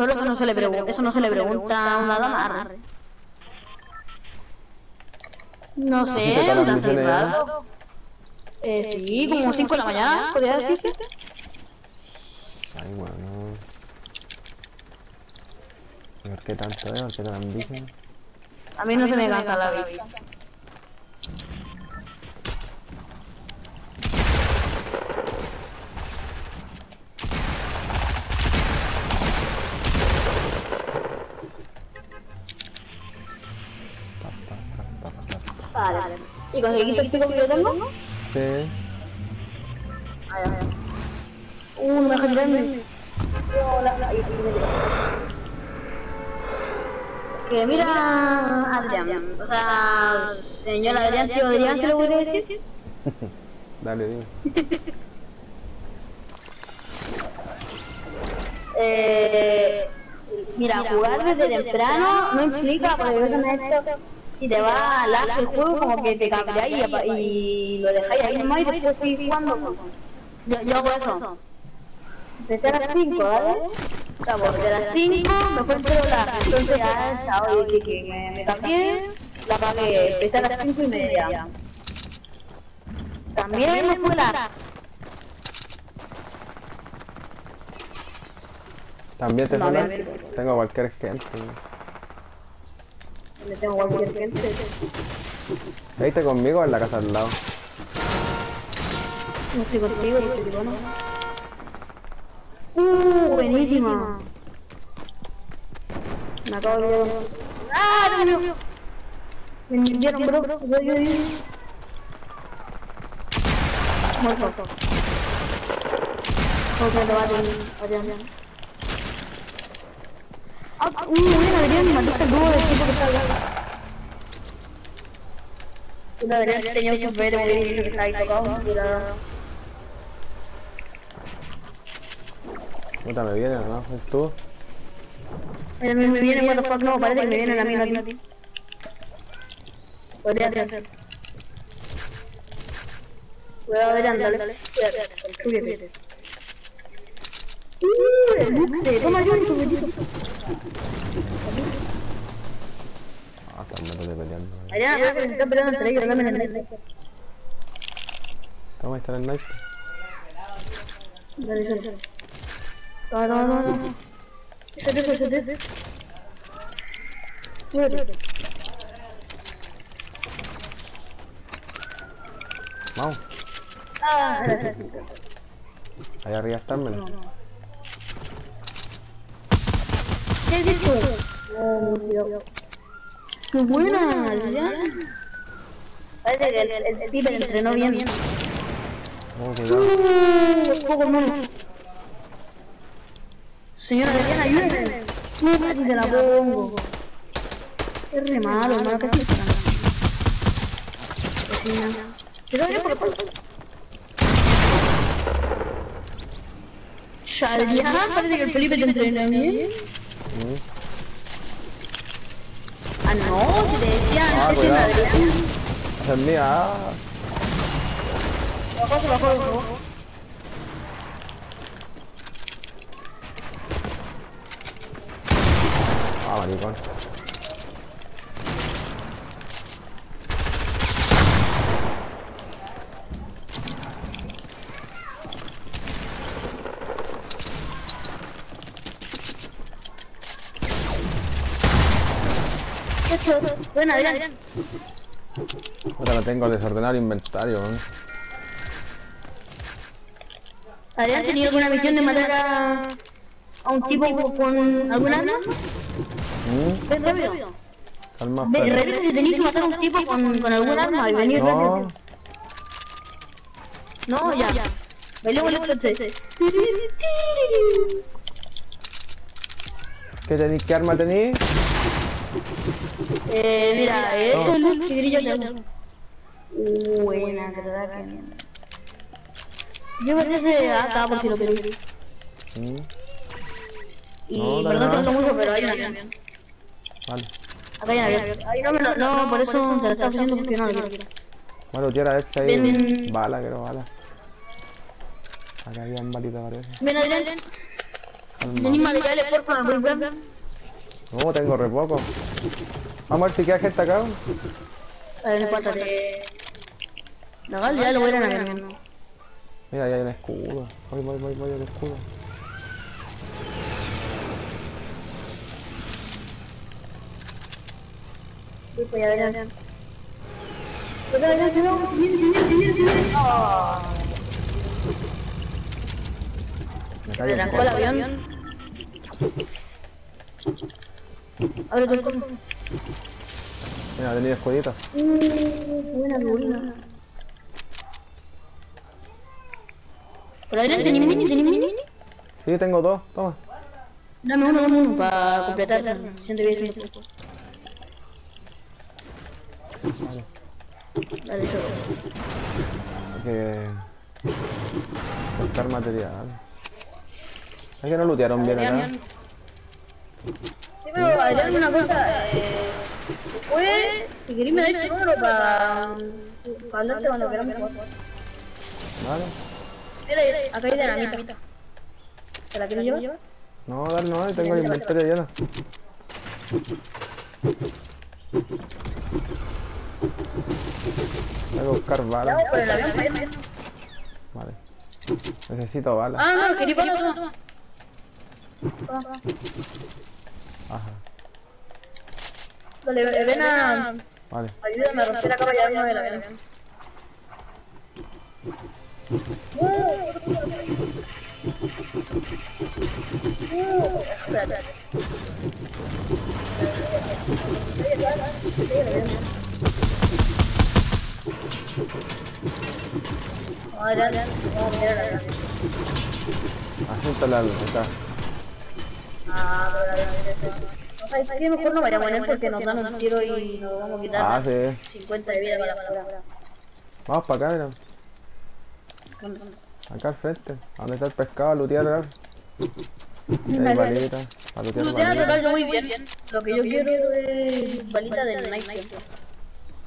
Solo eso no se le pregunta, eso no se le pregunta a una dama. No sé, ¿Hiciste todas las ¿no hace misiones ya? rato? Eh, sí, como 5 de la mañana, podría decirse. Ay, bueno. A ver qué tanto es, a ver qué tan dicen. A mí no se me cansa la vida. ¿Y conseguiste el pico que yo tengo? Sí. Uh, me Que mira, Adrián, o sea, señor Adrián, tío Adrián, ¿se lo voy a decir? Dale, dime. Eh, mira, jugar desde temprano no implica, porque yo esto, si te va a lag el juego, como que te cambiáis y, y lo dejáis ahí nomás y después seguís jugando. Yo, yo hago eso. Desde las 5, ¿vale? Pues, desde las 5 me fue entero lag. Entonces ya, chao, y que, me, me cambié, la pagué desde a las 5 y media. También me fue lag. También te No, Tengo cualquier gente. Le tengo cualquier gente. ¿Viste conmigo o en la casa al lado? No estoy contigo, porque digo no. Uh, buenísima. Me acabo de. ¡Ah, Dios mío! Me hundieron, bro. Yo, yo, yo. Muerto. Ok, lo baten, Adrián. Ah, uh, bien, Adrián, mataste al dúo del tipo que está al lado. Puta, Adrián tenía que está ahí tocado. Mira. Puta, me viene, ¿no? ¿Es tú? A mí me vienen, what the fuck, no, parece que me vienen a mí, no a ti. Podría ser. Cuidado, Adrián, dale. Súbete. Uh, el toma yo, hijo de puta. Ah, están métodos peleando. Adrián, Adrián, se están peleando entre ellos, dame el sniper. Toma, ahí está el sniper. Dale, dale, dale. No, no, no, no. Ese. Súbete. Vamos. Ah, Allá arriba están, men. ¿Qué dijo? ¡Qué buena! Parece que el, el, el pibe entrenó bien. Oh, cuidado. Uh, poco menos. Señora Adrián, ayúdame. No, casi se la pongo. Es re malo, hermano, casi se la Vecina. ¿Te doy por por- Ya, parece que el Felipe te entrenó bien. Mm. Ah, no, si te decía Ah, antes en cuidado. Adrián. Esa es mía. ah. Bajó, se bajó, se bajó. Ah, maricón. Esto, bueno, Adrián. Puta, no tengo desordenado el inventario, man. ¿Adrián tenía alguna misión de matar a, a un tipo con alguna arma? Mm. Ven rápido. Calma, Ve, espera. revisa si tenéis que matar a un tipo con, con alguna arma y venir No, rápido. No, ya. Bailemos el coche. ¿qué tenéis? ¿Qué arma tenéis? Eh, mira, luz que grillo tengo. Uh, buena, verdad que mierda. Yo me ese acá por si lo queréis. Mm. Y No, perdón que mucho, pero hay un avión. Vale. Acá hay un avión. Ay, no, me lo- no, por eso te lo estaba ofreciendo porque no lo quiero. Bueno, tierra esta ahí. Ven. Bala, quiero bala. Acá había un balita parece. Ven, Adrián. Tenéis materiales, por favor, muy bien. No, tengo re poco. Vamos a ver si queda gente acá. A ver, no vale, ya lo voy a ir a. Mira, ahí hay un escudo. Voy, voy, voy, voy al escudo. Sí, ya ya no, viene, viene, viene, viene. Oh. Me trancó el avión. Abre tu escudo. Mira, tenía escudito. Uh, buena, buena. ¿Pero Adrián tenés mini? ¿Tenés mini? Sí, tengo dos. Toma. Dame uno, dame uno para completar. Siento es un Vale. Dale, yo. Hay que buscar material. Es que no lootearon bien acá. Sí, pero Adrián, una cosa. Eh, después, si querés me dais tu número para hablarte cuando queramos jugar. Vale. Mira, acá hay dinamita. ¿Te la quieres llevar? No, dale, no, tengo el inventario lleno. Tengo que buscar balas. Para. Vale. Necesito balas. Ah, no, quería para toma. Ajá. Dale, ven- ven a... Vale. Ayúdame a romper la capa y avión. Uh, espérate. Madre, vamos a mirar el avión. Ajúntala. Ah, O sea, es que mejor no vayamos en él porque nos dan un tiro y nos vamos a quitar Ah, sí. 50 de vida para afuera. Vamos para acá, mira. Acá al frente. ¿A ¿Dónde está el pescado? A lootear. Hay. A lootear balitas. tocado muy bien. Lo que yo quiero es balita del Nike.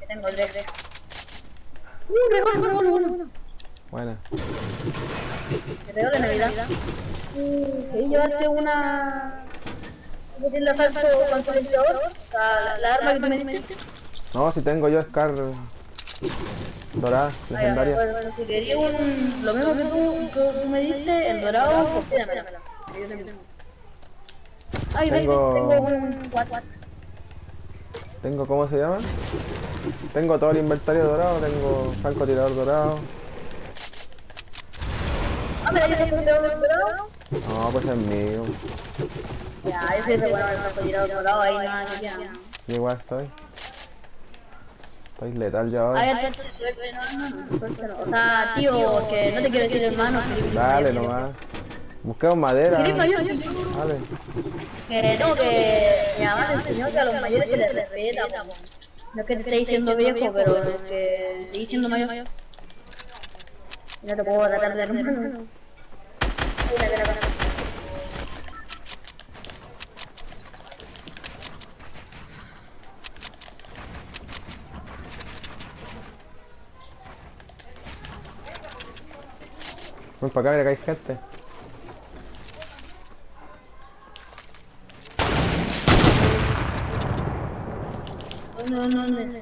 Que tengo el deck. Uh, regalo, regalo, regalo. Buena. Te regalo de Navidad. Uh, ¿querés llevarte una... ¿Cómo se el asalto con silenciador? La, la arma que tú me diste. No, si tengo yo Scar dorada, legendaria. Bueno, bueno, si querías un... Lo mismo que tú, que tú me diste, en dorado, pues pídamela. Que yo tengo. Ay, Tengo- tengo un 4. Tengo, ¿cómo se llama? Tengo todo el inventario dorado, tengo francotirador dorado. Ah, mira, yo tengo un dorado. No, pues es mío. Ya, ese es bueno, el francotirador dorado, ahí nada que queda. Yo igual soy. Estoy letal ya ahora. entonces, suerte, no, no, no, suerte no. O sea, tío, que no te quiero decir hermano. Dale nomás. Busquemos madera. Dale. Que tengo que... Mi mamá me enseñó que a los mayores se les respeta. No es que te esté diciendo viejo, pero es que seguís siendo mayor. No te puedo tratar de hermano. Ven para acá, mira que hay gente. No, no, no.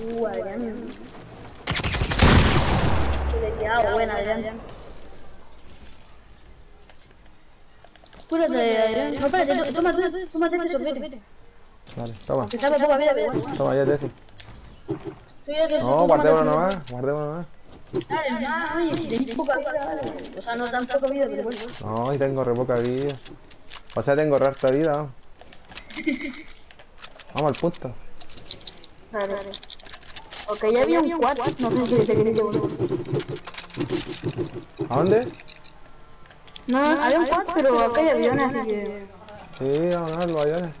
Uh, Adrián. Se le quedaba buena, Adrián. Cúrate. No, espérate, toma. Sabe poca vida, pero bueno. Toma, ya te te- No, guardémoslo tómate nomás, guardémoslo nomás. Dale, no, oye, poca vida, dale. O sea, no tan poca vida, pero bueno. No, y tengo re poca vida. O sea, tengo re harta vida. vamos. Vamos al punto. Dale, dale. Ok, ya había un 4, no sé si se quiere llevar. ¿A dónde? No, había un 4, pero acá hay aviones, así que... Sí, vamos a ver los aviones.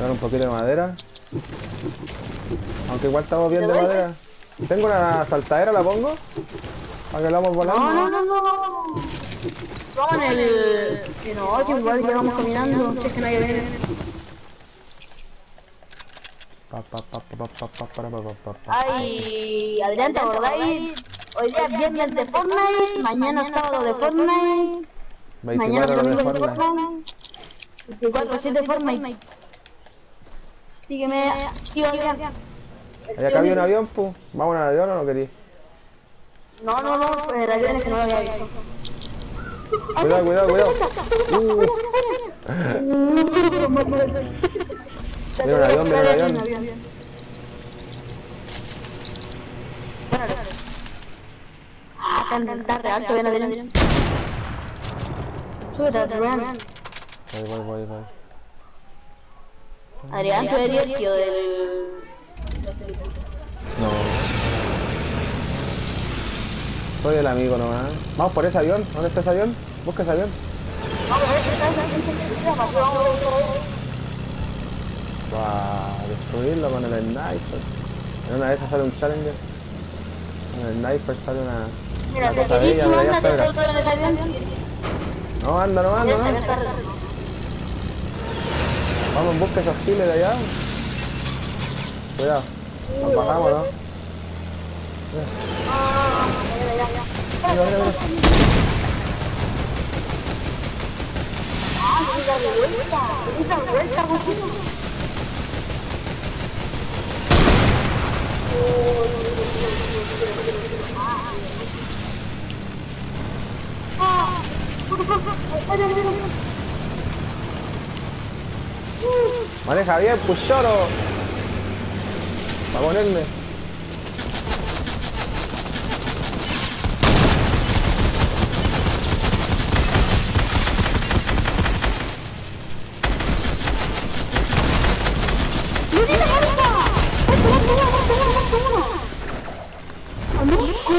Dar un poquito de madera. Aunque igual estamos viendo madera. Tengo una saltadera, la pongo. Para que la vamos volando. No, no, no, no, Toma en el... el igual que. Hoy día viernes de Fortnite, mañana sábado de Fortnite, mañana domingo de Fortnite, 24 de Fortnite. Sígueme, un avión, ¿Vamos a avión o no querí? No, no, no, el avión es que no había. Cuidado, cuidado, cuidado. Uh, mira un avión, mira un avión. Ah, está, está real, todavía no viene. Súbete, Adrián. Voy, voy, voy, voy. Adrián, tú eres el tío del... Soy el amigo nomás. Vamos por ese avión. ¿Dónde está ese avión? Busca ese avión. Para destruirlo con el sniper. En una de esas sale un challenger. Con el sniper sale una. Mira, una cosa bella, en. No, anda, no, anda, no. Vamos, busca esos giles de allá. Cuidado. Nos bajamos, ¿no? Ah, Maneja bien, pues puchoro. Para ponerme.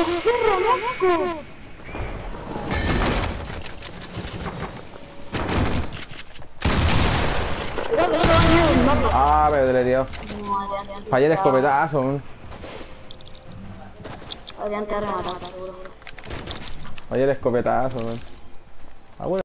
¡Perro loco! Ah, pero le dio. Fallé el escopetazo. Ah, Fallé el escopetazo, ah, ah, man.